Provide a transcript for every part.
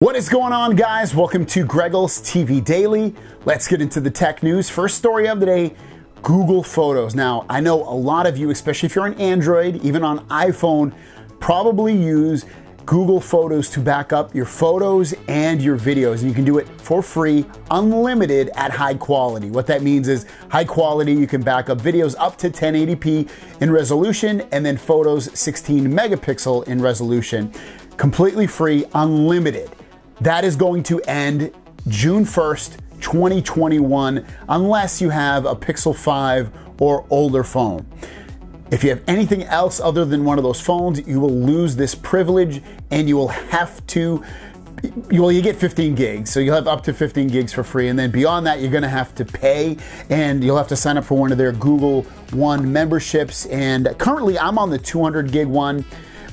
What is going on, guys? Welcome to Greggles TV Daily. Let's get into the tech news. First story of the day Google Photos. Now, I know a lot of you, especially if you're on Android, even on iPhone, probably use Google Photos to back up your photos and your videos. And you can do it for free, unlimited at high quality. What that means is high quality, you can back up videos up to 1080p in resolution and then photos 16 megapixel in resolution. Completely free, unlimited. That is going to end June 1st, 2021, unless you have a Pixel 5 or older phone. If you have anything else other than one of those phones, you will lose this privilege and you will have to well, you get 15 gigs, so you'll have up to 15 gigs for free, and then beyond that, you're going to have to pay, and you'll have to sign up for one of their Google One memberships. And currently, I'm on the 200 gig one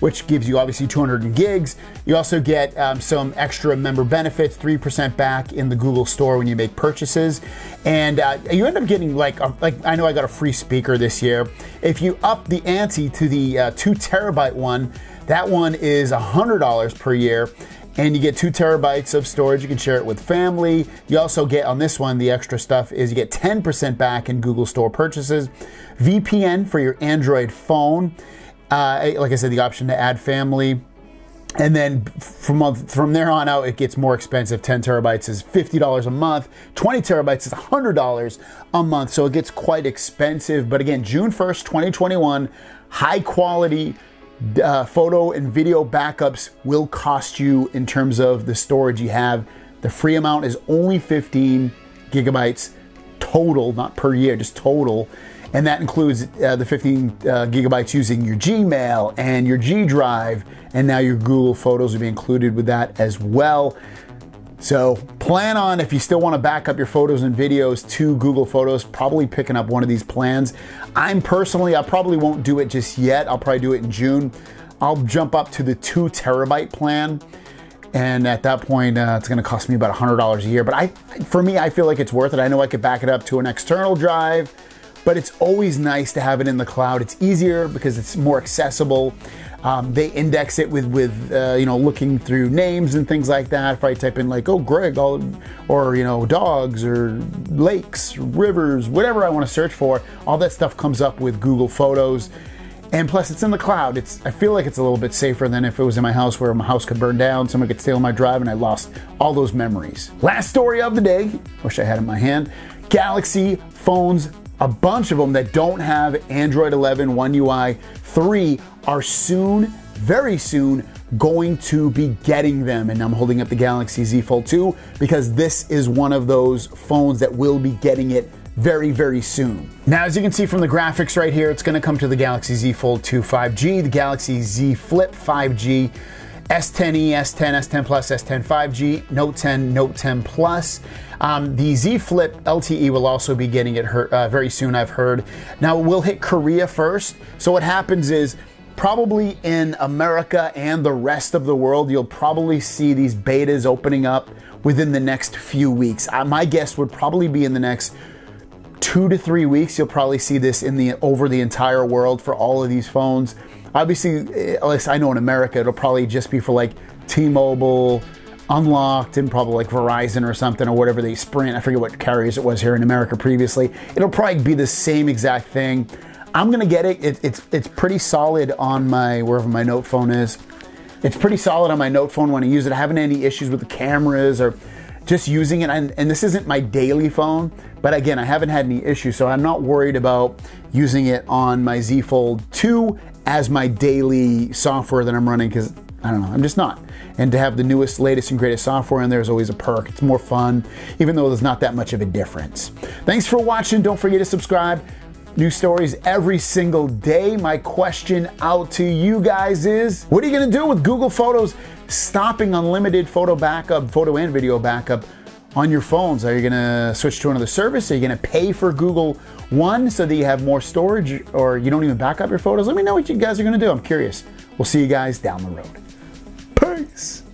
which gives you obviously 200 gigs. You also get um, some extra member benefits, 3% back in the Google store when you make purchases. And uh, you end up getting like, a, like I know I got a free speaker this year. If you up the ante to the uh, two terabyte one, that one is $100 per year and you get two terabytes of storage. You can share it with family. You also get on this one, the extra stuff is you get 10% back in Google Store purchases, VPN for your Android phone, uh, like I said, the option to add family. And then from from there on out, it gets more expensive. 10 terabytes is $50 a month. 20 terabytes is $100 a month. So it gets quite expensive. But again, June 1st, 2021, high quality uh, photo and video backups will cost you in terms of the storage you have. The free amount is only 15 gigabytes total, not per year, just total and that includes uh, the 15 uh, gigabytes using your Gmail and your G Drive, and now your Google Photos will be included with that as well. So plan on if you still want to back up your photos and videos to Google Photos, probably picking up one of these plans. I'm personally, I probably won't do it just yet. I'll probably do it in June. I'll jump up to the two terabyte plan. And at that point, uh, it's going to cost me about $100 a year. But I, for me, I feel like it's worth it. I know I could back it up to an external drive but it's always nice to have it in the cloud. It's easier because it's more accessible. Um, they index it with with uh, you know looking through names and things like that. If I type in like oh Greg or you know dogs or lakes, rivers, whatever I want to search for, all that stuff comes up with Google Photos. And plus, it's in the cloud. It's I feel like it's a little bit safer than if it was in my house, where my house could burn down, someone could steal my drive, and I lost all those memories. Last story of the day. Wish I had in my hand. Galaxy phones a bunch of them that don't have Android 11 One UI 3 are soon, very soon, going to be getting them. And I'm holding up the Galaxy Z Fold 2 because this is one of those phones that will be getting it very, very soon. Now, as you can see from the graphics right here, it's gonna come to the Galaxy Z Fold 2 5G, the Galaxy Z Flip 5G, S10e, S10, S10 Plus, S10 5G, Note 10, Note 10 Plus. Um, the Z Flip LTE will also be getting it uh, very soon, I've heard. Now, we'll hit Korea first. So, what happens is probably in America and the rest of the world, you'll probably see these betas opening up within the next few weeks. Uh, my guess would probably be in the next two to three weeks. You'll probably see this in the over the entire world for all of these phones. Obviously, eh, at least I know in America, it'll probably just be for like T-Mobile, Unlocked, and probably like Verizon or something or whatever they Sprint. I forget what carriers it was here in America previously. It'll probably be the same exact thing. I'm gonna get it. it it's it's pretty solid on my wherever my note phone is. It's pretty solid on my note phone when I use it. I haven't any issues with the cameras or just using it. And, and, this isn't my daily phone, but again, I haven't had any issues, so I'm not worried about using it on my Z Fold 2 as my daily software that I'm running because I don't know, I'm just not. And to have the newest, latest, and greatest software in there is always a perk. It's more fun, even though there's not that much of a difference. Thanks for watching. Don't forget to subscribe. New stories every single day. My question out to you guys is what are you to do with Google Photos stopping unlimited photo backup, photo and video backup on your phones? Are you going to switch to another service? Are you going to pay for Google one, so that you have more storage or you don't even back up your photos. Let me know what you guys are gonna do. I'm curious. We'll see you guys down the road. Peace.